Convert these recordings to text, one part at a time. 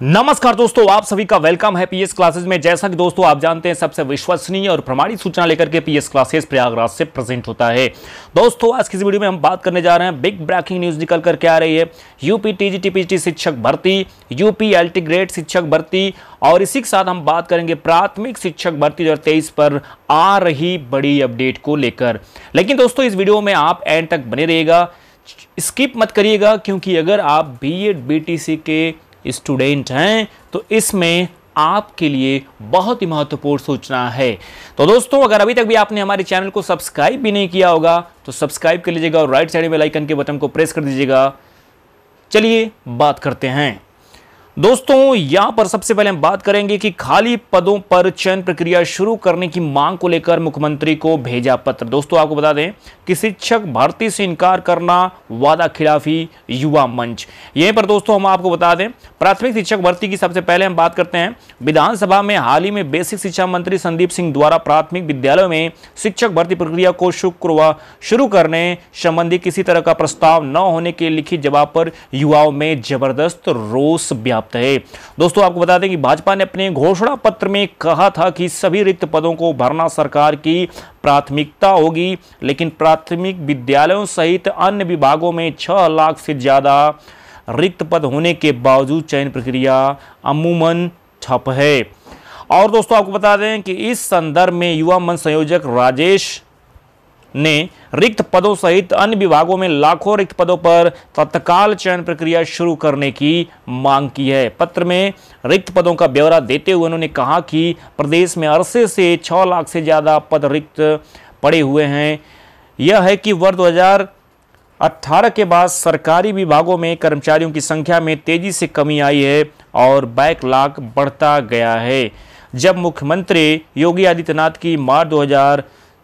नमस्कार दोस्तों, आप सभी का वेलकम है पीएस क्लासेस में। जैसा कि दोस्तों, आप जानते हैं, सबसे विश्वसनीय और प्रमाणित सूचना लेकर के पीएस क्लासेस प्रयागराज से प्रेजेंट होता है। दोस्तों, आज की वीडियो में हम बात करने जा रहे हैं। बिग ब्रेकिंग न्यूज़ निकल करके आ रही है। यूपी टीजीटीपीटी शिक्षक भर्ती यूपी एल्टी ग्रेड शिक्षक भर्ती और इसी के साथ हम बात करेंगे प्राथमिक शिक्षक भर्ती दो पर आ रही बड़ी अपडेट को लेकर। लेकिन दोस्तों, इस वीडियो में आप एंड तक बने रहेगा स्किप मत करिएगा, क्योंकि अगर आप बी एड के स्टूडेंट हैं तो इसमें आपके लिए बहुत ही महत्वपूर्ण सूचना है। तो दोस्तों, अगर अभी तक भी आपने हमारे चैनल को सब्सक्राइब भी नहीं किया होगा तो सब्सक्राइब कर लीजिएगा और राइट साइड में लाइकन के बटन को प्रेस कर दीजिएगा। चलिए बात करते हैं। दोस्तों, यहाँ पर सबसे पहले हम बात करेंगे कि खाली पदों पर चयन प्रक्रिया शुरू करने की मांग को लेकर मुख्यमंत्री को भेजा पत्र। दोस्तों, आपको बता दें कि शिक्षक भर्ती से इनकार करना वादा खिलाफी युवा मंच। यहीं पर दोस्तों, हम आपको बता दें, प्राथमिक शिक्षक भर्ती की सबसे पहले हम बात करते हैं। विधानसभा में हाल ही में बेसिक शिक्षा मंत्री संदीप सिंह द्वारा प्राथमिक विद्यालयों में शिक्षक भर्ती प्रक्रिया को शुक्रवार शुरू करने संबंधी किसी तरह का प्रस्ताव न होने के लिखित जवाब पर युवाओं में ज़बरदस्त रोष व्याप्त प्राप्त है। दोस्तों, आपको बता दें कि भाजपा ने अपने घोषणा पत्र में कहा था कि सभी रिक्त पदों को भरना सरकार की प्राथमिकता होगी, लेकिन प्राथमिक विद्यालयों सहित अन्य विभागों में छह लाख से ज़्यादा रिक्त पद होने के बावजूद चयन प्रक्रिया अमूमन ठप है। और दोस्तों, आपको बता दें कि इस संदर्भ में युवा मंच संयोजक राजेश ने रिक्त पदों सहित अन्य विभागों में लाखों रिक्त पदों पर तत्काल चयन प्रक्रिया शुरू करने की मांग की है। पत्र में रिक्त पदों का ब्यौरा देते हुए उन्होंने कहा कि प्रदेश में अरसे से छः लाख से ज़्यादा पद रिक्त पड़े हुए हैं। यह है कि वर्ष दो 18 के बाद सरकारी विभागों में कर्मचारियों की संख्या में तेज़ी से कमी आई है और बैकलॉग बढ़ता गया है। जब मुख्यमंत्री योगी आदित्यनाथ की मार्च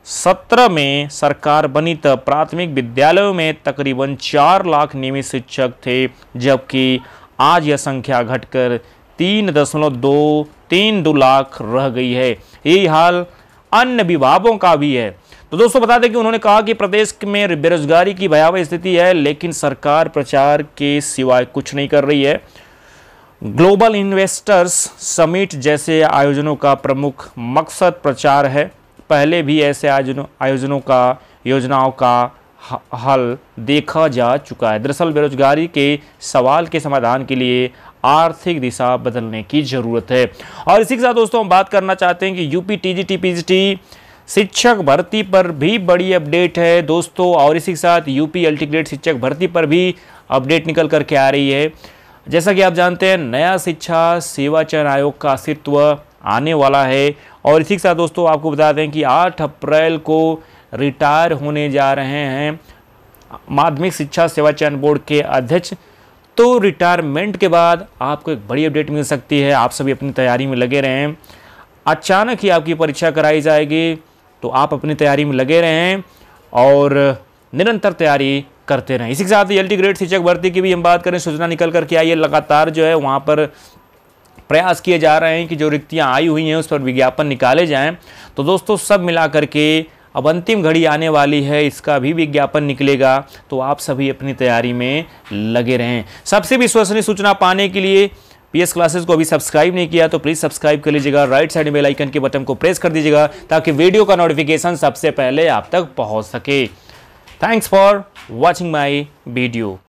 2017 में सरकार बनी तब प्राथमिक विद्यालयों में तकरीबन चार लाख नियमित शिक्षक थे, जबकि आज यह संख्या घटकर तीन दशमलव दो तीन दो लाख रह गई है। यही हाल अन्य विभागों का भी है। तो दोस्तों, बता दें कि उन्होंने कहा कि प्रदेश में बेरोजगारी की भयावह स्थिति है, लेकिन सरकार प्रचार के सिवाय कुछ नहीं कर रही है। ग्लोबल इन्वेस्टर्स समिट जैसे आयोजनों का प्रमुख मकसद प्रचार है। पहले भी ऐसे आयोजनों आयोजनों का, योजनाओं का हल देखा जा चुका है। दरअसल बेरोजगारी के सवाल के समाधान के लिए आर्थिक दिशा बदलने की ज़रूरत है। और इसी के साथ दोस्तों हम बात करना चाहते हैं कि यूपी टीजीटी पीजीटी शिक्षक भर्ती पर भी बड़ी अपडेट है दोस्तों। और इसी के साथ यूपी अल्टीग्रेड शिक्षक भर्ती पर भी अपडेट निकल करके आ रही है। जैसा कि आप जानते हैं, नया शिक्षा सेवा चयन आयोग का अस्तित्व आने वाला है। और इसी के साथ दोस्तों आपको बता दें कि 8 अप्रैल को रिटायर होने जा रहे हैं माध्यमिक शिक्षा सेवा चयन बोर्ड के अध्यक्ष। तो रिटायरमेंट के बाद आपको एक बड़ी अपडेट मिल सकती है। आप सभी अपनी तैयारी में लगे रहें। अचानक ही आपकी परीक्षा कराई जाएगी तो आप अपनी तैयारी में लगे रहें और निरंतर तैयारी करते रहें। इसी के साथ एल टी ग्रेड शिक्षक भर्ती की भी हम बात करें। सूचना निकल कर के आई है। लगातार जो है वहाँ पर प्रयास किए जा रहे हैं कि जो रिक्तियाँ आई हुई हैं उस पर विज्ञापन निकाले जाएँ। तो दोस्तों, सब मिला करके अब अंतिम घड़ी आने वाली है, इसका भी विज्ञापन निकलेगा। तो आप सभी अपनी तैयारी में लगे रहें। सबसे विश्वसनीय सूचना पाने के लिए पीएस क्लासेस को अभी सब्सक्राइब नहीं किया तो प्लीज़ सब्सक्राइब कर लीजिएगा। राइट साइड में आइकन के बटन को प्रेस कर दीजिएगा, ताकि वीडियो का नोटिफिकेशन सबसे पहले आप तक पहुँच सके। Thanks for watching my video